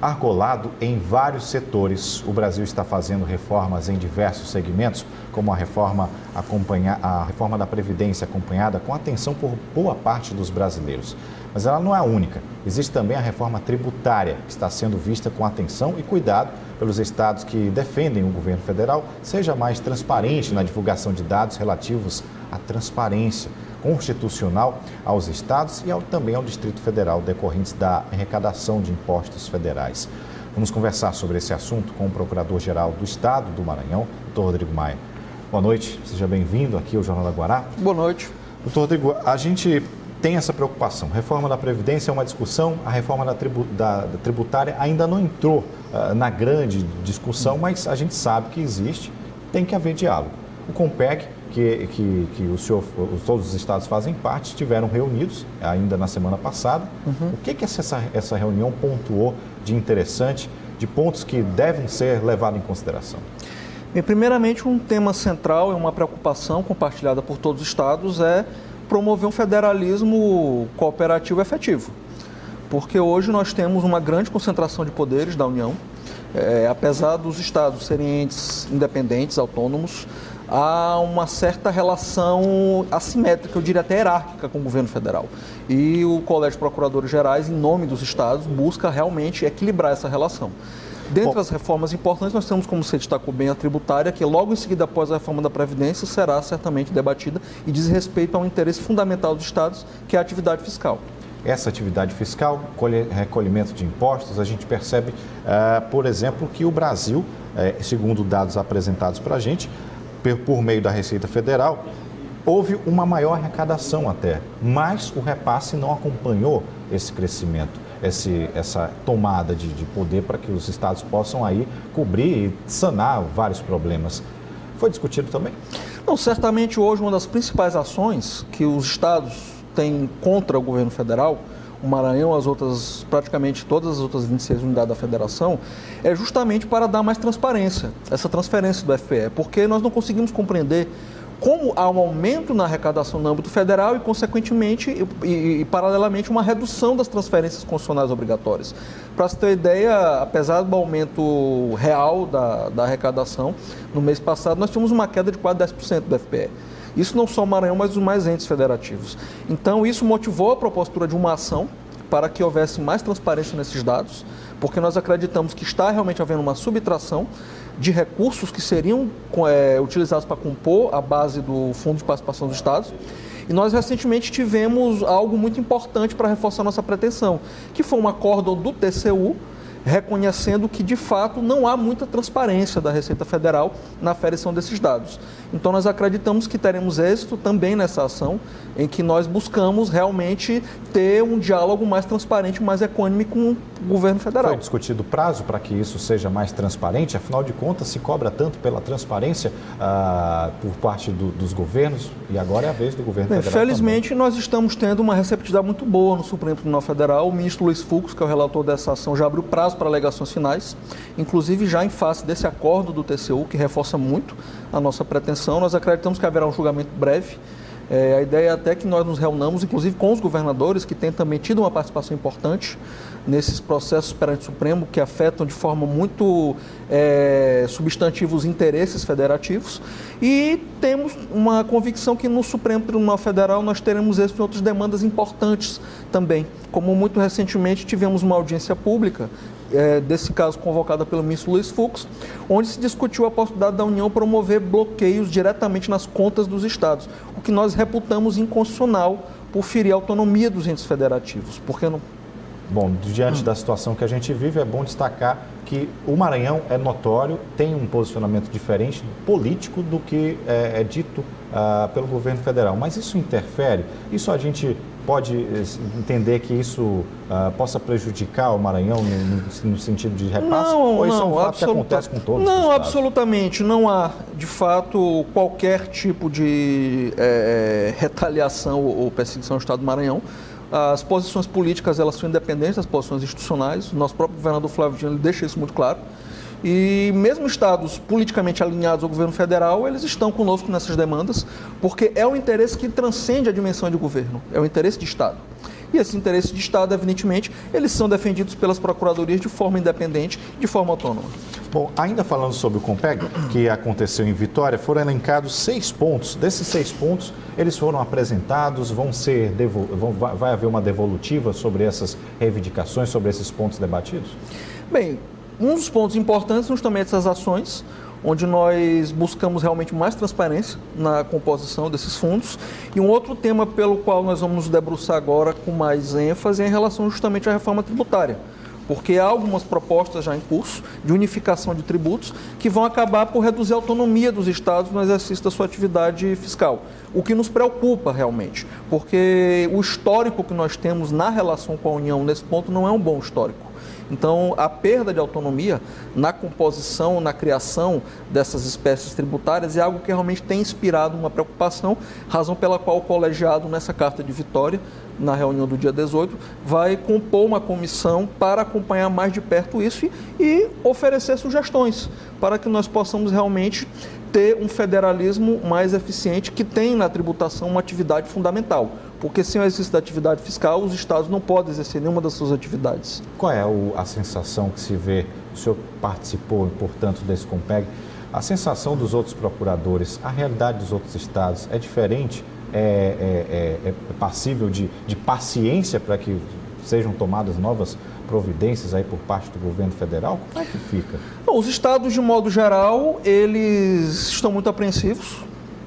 argolado em vários setores. O Brasil está fazendo reformas em diversos segmentos, como a reforma, acompanha, a reforma da Previdência, acompanhada com atenção por boa parte dos brasileiros. Mas ela não é a única. Existe também a reforma tributária, que está sendo vista com atenção e cuidado pelos estados que defendem o governo federal seja mais transparente na divulgação de dados relativos à transparência constitucional aos estados e ao, também ao Distrito Federal, decorrentes da arrecadação de impostos federais. Vamos conversar sobre esse assunto com o Procurador-Geral do Estado do Maranhão, doutor Rodrigo Maia. Boa noite, seja bem-vindo aqui ao Jornal da Guará. Boa noite. Doutor Rodrigo, a gente tem essa preocupação. Reforma da Previdência é uma discussão, a reforma da, tribu, da, da tributária ainda não entrou uh, na grande discussão, mas a gente sabe que existe, tem que haver diálogo. O COMPEC que, que, que o senhor, todos os estados fazem parte, estiveram reunidos ainda na semana passada. Uhum. O que, que essa, essa reunião pontuou de interessante, de pontos que devem ser levados em consideração? Bem, primeiramente, um tema central e uma preocupação compartilhada por todos os estados é promover um federalismo cooperativo efetivo. Porque hoje nós temos uma grande concentração de poderes da União, é, apesar dos estados serem entes independentes, autônomos, há uma certa relação assimétrica, eu diria até hierárquica com o governo federal. E o Colégio de Procuradores Gerais, em nome dos estados, busca realmente equilibrar essa relação. Dentre Bom, as reformas importantes, nós temos, como você destacou bem, a tributária, que logo em seguida, após a reforma da Previdência, será certamente debatida e diz respeito ao interesse fundamental dos estados, que é a atividade fiscal essa atividade fiscal, recolhimento de impostos, a gente percebe, uh, por exemplo, que o Brasil, uh, segundo dados apresentados para a gente, por meio da Receita Federal, houve uma maior arrecadação até, mas o repasse não acompanhou esse crescimento, esse, essa tomada de, de poder para que os estados possam aí cobrir e sanar vários problemas. Foi discutido também? Não, certamente hoje uma das principais ações que os estados têm contra o governo federal o Maranhão, as outras, praticamente todas as outras 26 unidades da federação, é justamente para dar mais transparência, essa transferência do FPE, porque nós não conseguimos compreender como há um aumento na arrecadação no âmbito federal e, consequentemente, e, e, e paralelamente, uma redução das transferências constitucionais obrigatórias. Para você ter ideia, apesar do aumento real da, da arrecadação, no mês passado nós tínhamos uma queda de quase 10% do FPE. Isso não só o Maranhão, mas os mais entes federativos. Então, isso motivou a propostura de uma ação para que houvesse mais transparência nesses dados, porque nós acreditamos que está realmente havendo uma subtração de recursos que seriam é, utilizados para compor a base do Fundo de Participação dos Estados. E nós recentemente tivemos algo muito importante para reforçar nossa pretensão, que foi um acórdão do TCU reconhecendo que de fato não há muita transparência da Receita Federal na aferição desses dados. Então nós acreditamos que teremos êxito também nessa ação, em que nós buscamos realmente ter um diálogo mais transparente, mais econômico com governo federal. Foi discutido prazo para que isso seja mais transparente? Afinal de contas, se cobra tanto pela transparência ah, por parte do, dos governos e agora é a vez do governo Bem, federal. Felizmente, também. nós estamos tendo uma receptividade muito boa no Supremo Tribunal Federal. O ministro Luiz Fux, que é o relator dessa ação, já abriu prazo para alegações finais, inclusive já em face desse acordo do TCU, que reforça muito a nossa pretensão. Nós acreditamos que haverá um julgamento breve. É, a ideia é até que nós nos reunamos, inclusive com os governadores, que têm também tido uma participação importante nesses processos perante o Supremo, que afetam de forma muito é, substantiva os interesses federativos. E temos uma convicção que no Supremo Tribunal Federal nós teremos em outras demandas importantes também. Como muito recentemente tivemos uma audiência pública é, desse caso convocada pelo ministro Luiz Fux, onde se discutiu a possibilidade da União promover bloqueios diretamente nas contas dos estados, o que nós reputamos inconstitucional por ferir a autonomia dos entes federativos. Porque não Bom, diante da situação que a gente vive, é bom destacar que o Maranhão é notório, tem um posicionamento diferente político do que é, é dito uh, pelo governo federal. Mas isso interfere? Isso a gente pode eh, entender que isso uh, possa prejudicar o Maranhão no, no sentido de repasse? Não, Ou isso não, é um fato absoluta... que acontece com todos Não, absolutamente. Não há, de fato, qualquer tipo de é, retaliação ou perseguição ao Estado do Maranhão. As posições políticas elas são independentes das posições institucionais. Nosso próprio governador Flávio Dino deixa isso muito claro. E mesmo estados politicamente alinhados ao governo federal, eles estão conosco nessas demandas, porque é um interesse que transcende a dimensão de governo, é o interesse de Estado. E esses interesses de Estado, evidentemente, eles são defendidos pelas procuradorias de forma independente, de forma autônoma. Bom, ainda falando sobre o Compeg, que aconteceu em Vitória, foram elencados seis pontos. Desses seis pontos, eles foram apresentados, vão ser vão, vai haver uma devolutiva sobre essas reivindicações, sobre esses pontos debatidos? Bem, um dos pontos importantes são justamente essas ações, onde nós buscamos realmente mais transparência na composição desses fundos. E um outro tema pelo qual nós vamos debruçar agora com mais ênfase é em relação justamente à reforma tributária porque há algumas propostas já em curso de unificação de tributos que vão acabar por reduzir a autonomia dos estados no exercício da sua atividade fiscal. O que nos preocupa realmente, porque o histórico que nós temos na relação com a União nesse ponto não é um bom histórico. Então, a perda de autonomia na composição, na criação dessas espécies tributárias é algo que realmente tem inspirado uma preocupação, razão pela qual o colegiado, nessa carta de vitória, na reunião do dia 18, vai compor uma comissão para acompanhar mais de perto isso e, e oferecer sugestões para que nós possamos realmente ter um federalismo mais eficiente que tem na tributação uma atividade fundamental. Porque sem o exercício da atividade fiscal, os estados não podem exercer nenhuma das suas atividades. Qual é a sensação que se vê? O senhor participou, portanto, desse Compeg. A sensação dos outros procuradores, a realidade dos outros estados é diferente é, é, é, é passível de, de paciência para que sejam tomadas novas providências aí por parte do governo federal? Como é que fica? Bom, os estados, de modo geral, eles estão muito apreensivos,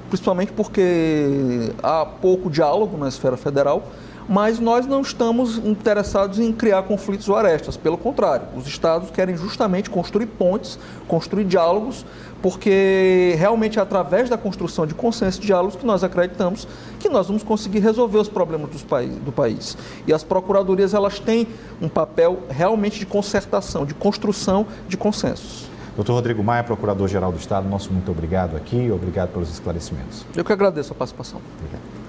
principalmente porque há pouco diálogo na esfera federal mas nós não estamos interessados em criar conflitos ou arestas. Pelo contrário, os estados querem justamente construir pontes, construir diálogos, porque realmente é através da construção de consenso e diálogos que nós acreditamos que nós vamos conseguir resolver os problemas do país. E as procuradorias elas têm um papel realmente de concertação, de construção de consensos. Doutor Rodrigo Maia, Procurador-Geral do Estado, nosso muito obrigado aqui, obrigado pelos esclarecimentos. Eu que agradeço a participação. Obrigado.